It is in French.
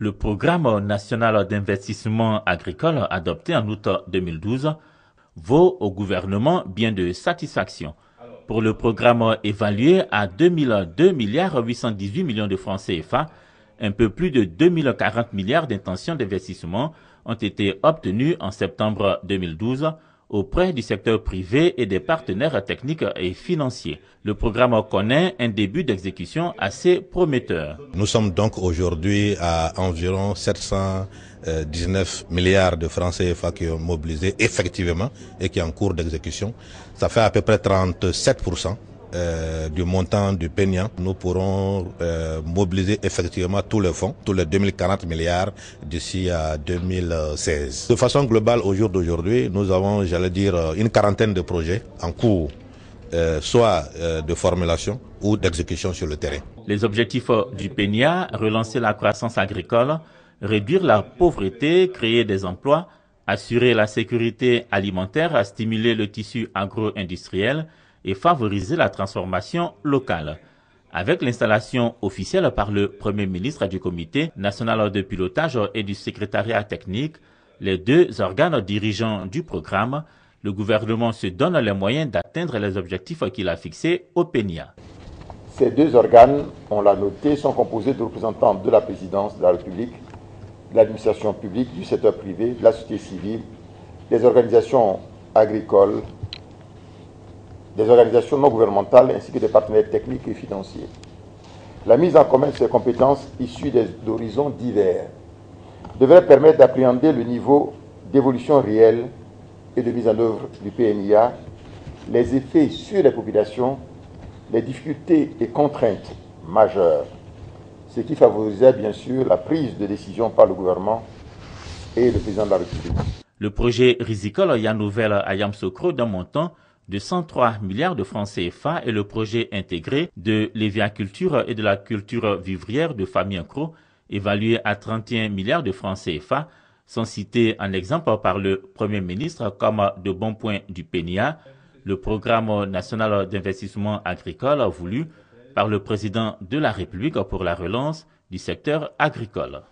Le programme national d'investissement agricole adopté en août 2012 vaut au gouvernement bien de satisfaction. Pour le programme évalué à 2002 milliards 818 millions de francs CFA, un peu plus de 2040 milliards d'intentions d'investissement ont été obtenus en septembre 2012 auprès du secteur privé et des partenaires techniques et financiers. Le programme connaît un début d'exécution assez prometteur. Nous sommes donc aujourd'hui à environ 719 milliards de francs CFA qui ont mobilisé effectivement et qui est en cours d'exécution. Ça fait à peu près 37 euh, du montant du peignant, nous pourrons euh, mobiliser effectivement tous les fonds, tous les 2040 milliards d'ici à 2016. De façon globale, au jour d'aujourd'hui, nous avons, j'allais dire, une quarantaine de projets en cours, euh, soit de formulation ou d'exécution sur le terrain. Les objectifs du PENIA, relancer la croissance agricole, réduire la pauvreté, créer des emplois, assurer la sécurité alimentaire, stimuler le tissu agro-industriel, et favoriser la transformation locale. Avec l'installation officielle par le Premier ministre du Comité national de pilotage et du secrétariat technique, les deux organes dirigeants du programme, le gouvernement se donne les moyens d'atteindre les objectifs qu'il a fixés au PENIA. Ces deux organes, on l'a noté, sont composés de représentants de la présidence de la République, de l'administration publique, du secteur privé, de la société civile, des organisations agricoles, des organisations non gouvernementales ainsi que des partenaires techniques et financiers. La mise en commun de ces compétences issues d'horizons divers devrait permettre d'appréhender le niveau d'évolution réelle et de mise en œuvre du PNIA, les effets sur les populations, les difficultés et contraintes majeures, ce qui favorisait bien sûr la prise de décision par le gouvernement et le président de la République. Le projet Rizicole Yanouvel à Yamsokro d'un montant de 103 milliards de francs CFA et le projet intégré de l'éviaculture et de la culture vivrière de famille Cro, évalué à 31 milliards de francs CFA, sont cités en exemple par le Premier ministre comme de bons points du PENIA, le programme national d'investissement agricole voulu par le président de la République pour la relance du secteur agricole.